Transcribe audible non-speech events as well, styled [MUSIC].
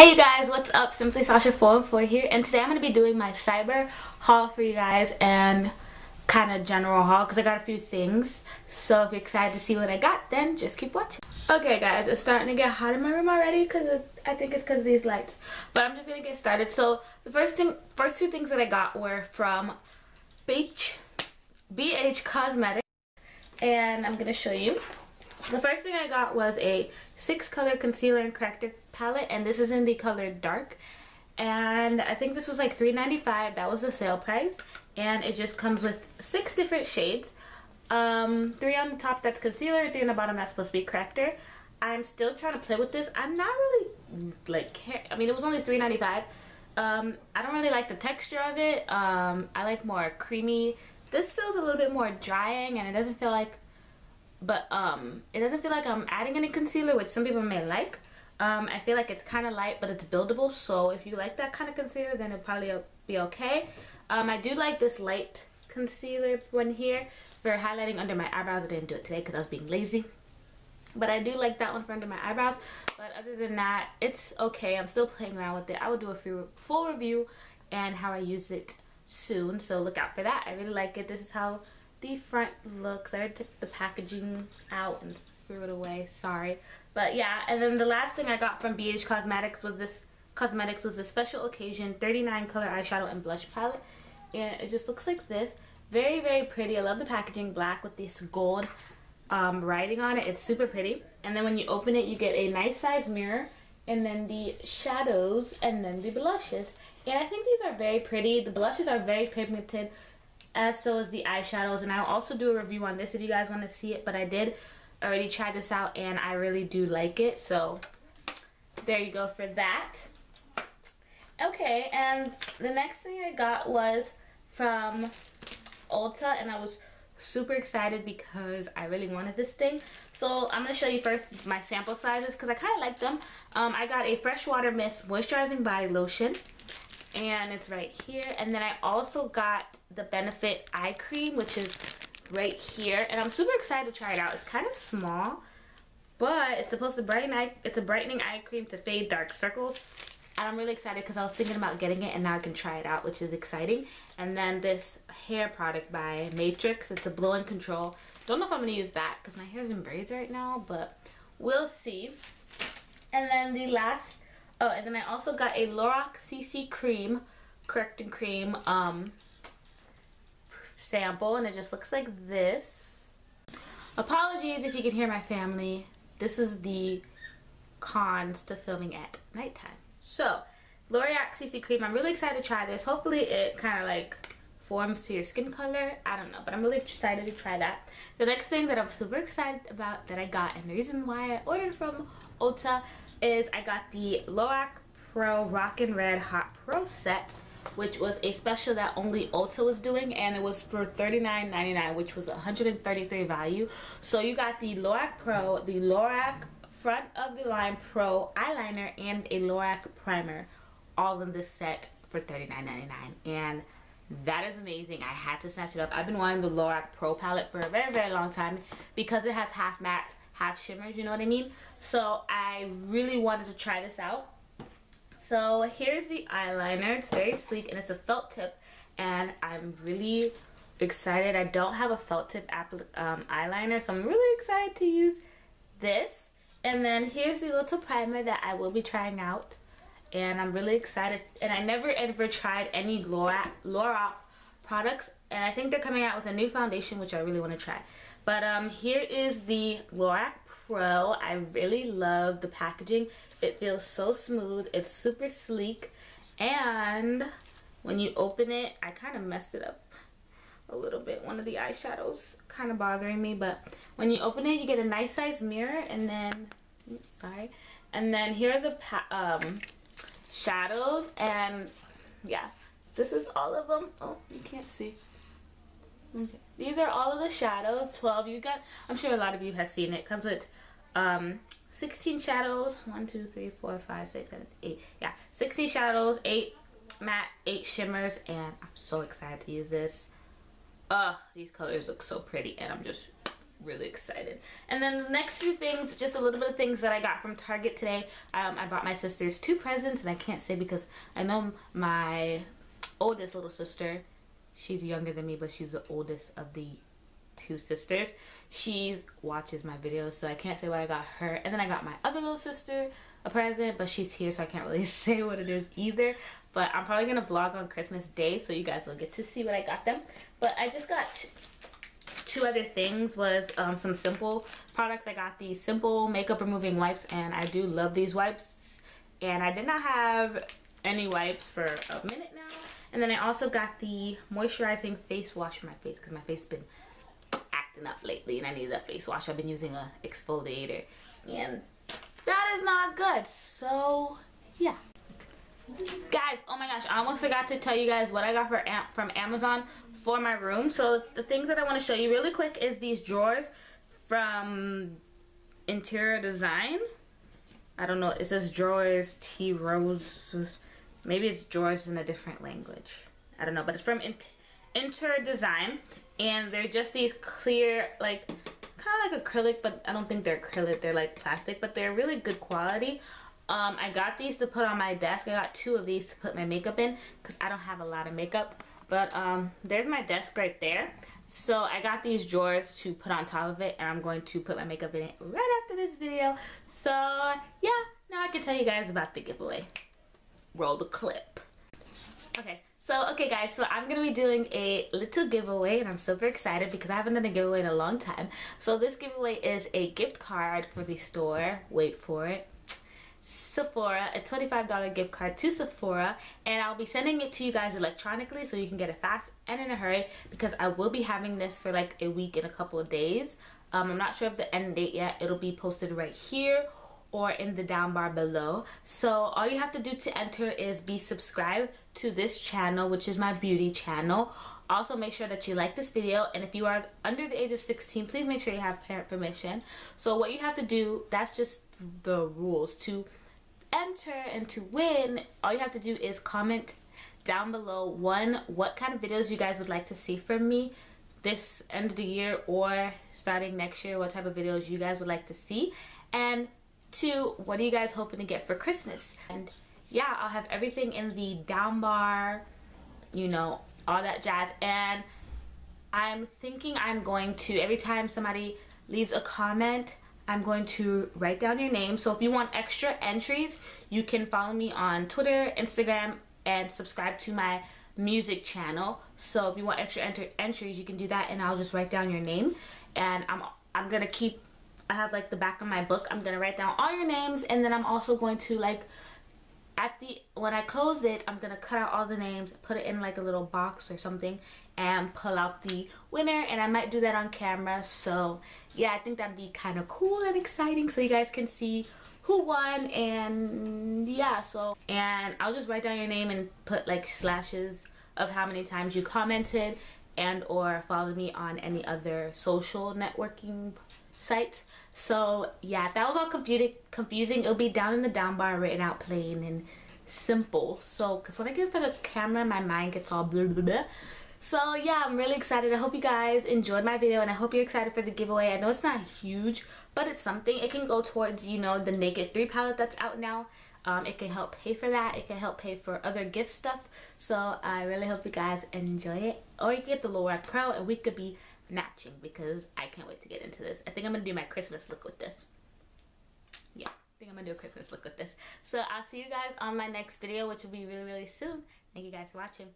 Hey you guys, what's up? Simply Sasha 414 here and today I'm going to be doing my cyber haul for you guys and kind of general haul because I got a few things. So if you're excited to see what I got, then just keep watching. Okay guys, it's starting to get hot in my room already because I think it's because of these lights. But I'm just going to get started. So the first thing, first two things that I got were from Beach, BH Cosmetics and I'm going to show you. The first thing I got was a six color concealer and corrector palette and this is in the color dark. And I think this was like $3.95 that was the sale price. And it just comes with six different shades. Um, three on the top that's concealer. Three on the bottom that's supposed to be corrector. I'm still trying to play with this. I'm not really like I mean it was only $3.95 um, I don't really like the texture of it. Um, I like more creamy. This feels a little bit more drying and it doesn't feel like but um it doesn't feel like I'm adding any concealer which some people may like. Um I feel like it's kind of light but it's buildable so if you like that kind of concealer then it'll probably be okay. Um I do like this light concealer one here for highlighting under my eyebrows. I didn't do it today because I was being lazy. But I do like that one for under my eyebrows. But other than that it's okay. I'm still playing around with it. I will do a full review and how I use it soon so look out for that. I really like it. This is how the front looks. I took the packaging out and threw it away. Sorry. But yeah, and then the last thing I got from BH Cosmetics was this Cosmetics was a special occasion 39 color eyeshadow and blush palette. And it just looks like this. Very, very pretty. I love the packaging black with this gold um, writing on it. It's super pretty. And then when you open it, you get a nice size mirror and then the shadows and then the blushes. And I think these are very pretty. The blushes are very pigmented as so is the eyeshadows and I'll also do a review on this if you guys want to see it but I did already try this out and I really do like it so there you go for that. Okay and the next thing I got was from Ulta and I was super excited because I really wanted this thing. So I'm going to show you first my sample sizes because I kind of like them. Um, I got a freshwater mist moisturizing body lotion and it's right here. And then I also got the Benefit eye cream which is right here. And I'm super excited to try it out. It's kind of small but it's supposed to brighten eye it's a brightening eye cream to fade dark circles. And I'm really excited because I was thinking about getting it and now I can try it out which is exciting. And then this hair product by Matrix. It's a blow and control. Don't know if I'm gonna use that because my hair's in braids right now but we'll see. And then the last Oh, and then I also got a Lorac CC Cream, correcting cream um, sample, and it just looks like this. Apologies if you can hear my family. This is the cons to filming at nighttime. So, Lorac CC Cream, I'm really excited to try this. Hopefully it kind of like forms to your skin color. I don't know, but I'm really excited to try that. The next thing that I'm super excited about that I got, and the reason why I ordered from Ulta is I got the Lorac Pro Rockin' Red Hot Pro set which was a special that only Ulta was doing and it was for $39.99 which was 133 value. So you got the Lorac Pro the Lorac front of the line Pro eyeliner and a Lorac primer all in this set for $39.99 and that is amazing. I had to snatch it up. I've been wanting the Lorac Pro palette for a very very long time because it has half matte half shimmers, you know what I mean? So I really wanted to try this out. So here's the eyeliner. It's very sleek and it's a felt tip and I'm really excited. I don't have a felt tip um, eyeliner so I'm really excited to use this. And then here's the little primer that I will be trying out and I'm really excited. And I never ever tried any Lorac products and I think they're coming out with a new foundation which I really want to try. But um, here is the Lorac Pro. I really love the packaging. It feels so smooth. It's super sleek. And when you open it, I kind of messed it up a little bit. One of the eyeshadows kind of bothering me. But when you open it, you get a nice size mirror. And then, oops, sorry. And then here are the um, shadows. And yeah, this is all of them. Oh, you can't see. Okay. These are all of the shadows. 12 you got. I'm sure a lot of you have seen it. Comes with um, 16 shadows. 1, 2, 3, 4, 5, 6, 7, 8. Yeah. 16 shadows. 8 matte. 8 shimmers. And I'm so excited to use this. Ugh, these colors look so pretty. And I'm just really excited. And then the next few things, just a little bit of things that I got from Target today. Um, I bought my sisters two presents, and I can't say because I know my oldest little sister, she's younger than me, but she's the oldest of the two sisters. She watches my videos, so I can't say what I got her. And then I got my other little sister a present, but she's here, so I can't really [LAUGHS] say what it is either. But I'm probably gonna vlog on Christmas Day, so you guys will get to see what I got them. But I just got two other things was um, some simple products. I got these simple makeup removing wipes, and I do love these wipes. And I did not have any wipes for a minute now. And then I also got the moisturizing face wash for my face because my face has been acting up lately and I need a face wash. I've been using a exfoliator and that is not good. So yeah. Guys, oh my gosh, I almost forgot to tell you guys what I got for from Amazon for my room. So the things that I want to show you really quick is these drawers from Interior Design. I don't know, it says drawers T Rose. Maybe it's drawers in a different language. I don't know, but it's from Inter Design and they're just these clear like kind of like acrylic but I don't think they're acrylic they're like plastic but they're really good quality. Um, I got these to put on my desk. I got two of these to put my makeup in because I don't have a lot of makeup but um, there's my desk right there. So I got these drawers to put on top of it and I'm going to put my makeup in it right after this video. So yeah now I can tell you guys about the giveaway roll the clip okay so, okay guys, so I'm to be doing a little giveaway and I'm super excited because I haven't done a giveaway in a long time. So this giveaway is a gift card for the store, wait for it, Sephora, a $25 gift card to Sephora and I'll be sending it to you guys electronically so you can get it fast and in a hurry because I will be having this for like a week and a couple of days. Um, I'm not sure of the end date yet. It'll be posted right here or in the down bar below. So all you have to do to enter is be subscribed to this channel, which is my beauty channel. Also make sure that you like this video and if you are under the age of 16, please make sure you have parent permission. So what you have to do, that's just the rules. To enter and to win, all you have to do is comment down below one, what kind of videos you guys would like to see from me this end of the year or starting next year, what type of videos you guys would like to see. And Two, what are you guys hoping to get for Christmas? And yeah, I'll have everything in the down bar, you know, all that jazz. And I'm thinking I'm going to, every time somebody leaves a comment, I'm going to write down your name. So if you want extra entries, you can follow me on Twitter, Instagram, and subscribe to my music channel. So if you want extra entries, you can do that and I'll just write down your name. And I'm, I'm gonna keep I have like the back of my book. I'm going to write down all your names and then I'm also going to like at the when I close it, I'm going to cut out all the names, put it in like a little box or something and pull out the winner and I might do that on camera. So yeah, I think that'd be kind of cool and exciting so you guys can see who won and yeah so and I'll just write down your name and put like slashes of how many times you commented and or followed me on any other social networking sites. So yeah, if that was all confusing, confusing. It'll be down in the down bar written out plain and simple. So, because when I get for the camera, my mind gets all blah, blah, blah. So yeah, I'm really excited. I hope you guys enjoyed my video and I hope you're excited for the giveaway. I know it's not huge, but it's something. It can go towards, you know, the Naked 3 palette that's out now. Um, it can help pay for that. It can help pay for other gift stuff. So I really hope you guys enjoy it. Or you get the Lorac Pro and we could be matching because I can't wait to get into this. I think I'm gonna do my Christmas look with this. Yeah, I think I'm gonna do a Christmas look with this. So I'll see you guys on my next video, which will be really, really soon. Thank you guys for watching.